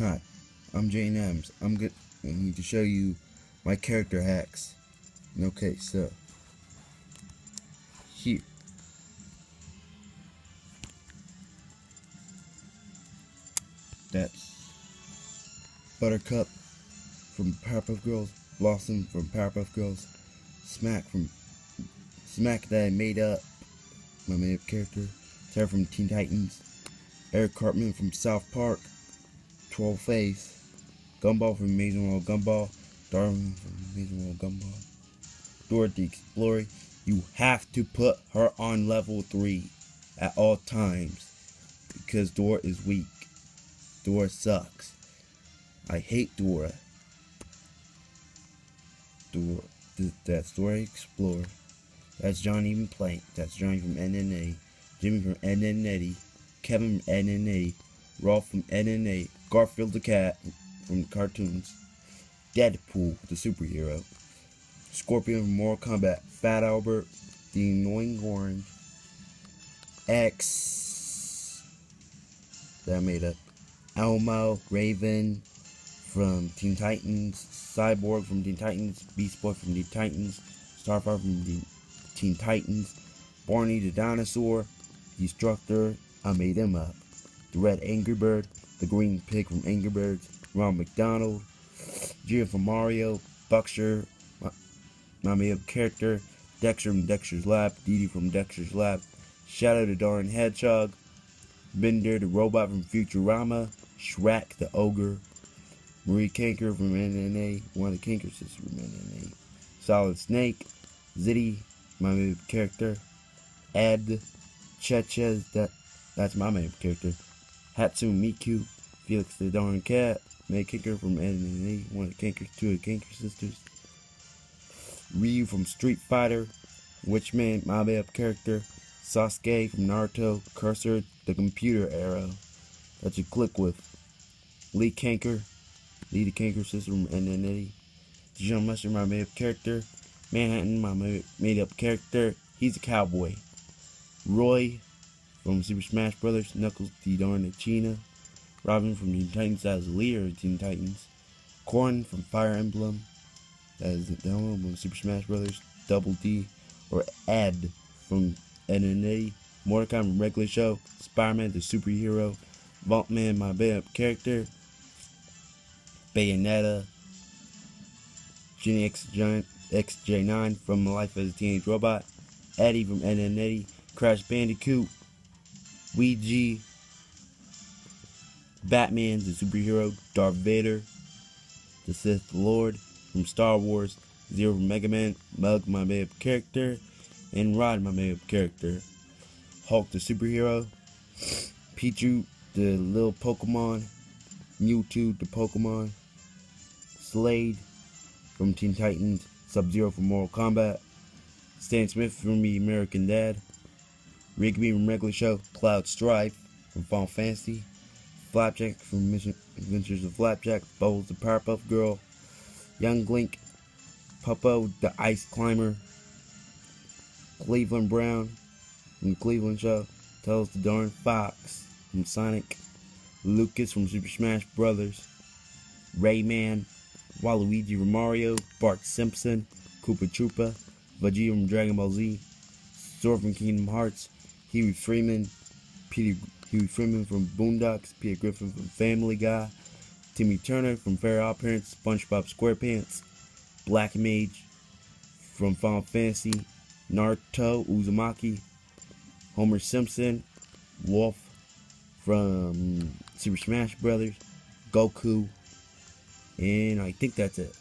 Hi, I'm Jaiden Adams. I'm. I need to show you my character hacks. Okay, so here. That's Buttercup from Powerpuff Girls, Blossom from Powerpuff Girls, Smack from Smack that I made up, my made up character, Terra from Teen Titans, Eric Cartman from South Park, Troll Face, Gumball from Amazing World Gumball, Darwin from Amazing World Gumball, Dora the Explorer. You have to put her on level 3 at all times because Dora is weak. Dora sucks. I hate Dora. Dora. That's Dora Explorer. That's Johnny from Plank. That's Johnny from NNA. Jimmy from NNA. Kevin from NNA. Rolf from NNA. Garfield the cat from the cartoons. Deadpool, the superhero. Scorpion from Mortal Kombat. Fat Albert, the annoying orange. X. That I made up. Elmo, Raven from Teen Titans. Cyborg from Teen Titans. Beast Boy from Teen Titans. Starfire from the Teen Titans. Barney the Dinosaur. Destructor. I made him up. The Red Angry Bird the green pig from Angry Birds, Ron McDonald, Gia from Mario, Buckshire, my, made character, Dexter from Dexter's Lab, Dee Dee from Dexter's Lab, Shadow the Darn Hedgehog, Bender the robot from Futurama, Shrek the ogre, Marie Kanker from NNA, one of the Kanker sisters from NNA, Solid Snake, Zitty, my main character, Ed, Chetches, that that's my main character. Hatsune Miku, Felix the Darn Cat, May Kinker from NNA, one of the Kinkers, two of the Kinker sisters. Ryu from Street Fighter, Witchman, my up character, Sasuke from Naruto, Cursor, the computer arrow that you click with. Lee Kanker, Lee the Kanker sister from NNA. Dijon Mustard, my made up character. Manhattan, my made up character. He's a cowboy. Roy from Super Smash Brothers, Knuckles the Darn China, Robin from Teen Titans, that is leader of Teen Titans, Corrin from Fire Emblem, that is the from Super Smash Brothers, Double D, or Ed from NNA, Mordecai from Regular Show, Spider-Man the superhero, Vaultman, my backup character, Bayonetta, Jenny X Giant XJ9 from Life as a Teenage Robot, Eddie from NNA, Crash Bandicoot, Ouija, Batman, the superhero, Darth Vader, the Sith Lord from Star Wars, Zero from Mega Man, Mug, my made up character, and Rod, my made up character, Hulk, the superhero, Pichu, the little Pokemon, Mewtwo, the Pokemon, Slade from Teen Titans, Sub Zero from Mortal Kombat, Stan Smith from The American Dad, Rigby from Regular Show, Cloud Strife from Final Fantasy, Flapjack from Mission Adventures of Flapjack, Bubbles the Powerpuff Girl, Young Link, Popo the Ice Climber, Cleveland Brown from Cleveland Show, Tails the Darn Fox from Sonic, Lucas from Super Smash Brothers, Rayman, Waluigi from Mario, Bart Simpson, Koopa Troopa, Vegeta from Dragon Ball Z, Sora from Kingdom Hearts, Huey Freeman, Peter Huey Freeman from Boondocks, Peter Griffin from Family Guy, Timmy Turner from Fair Parents, SpongeBob SquarePants, Black Mage from Final Fantasy, Naruto Uzumaki, Homer Simpson, Wolf from Super Smash Brothers, Goku, and I think that's it.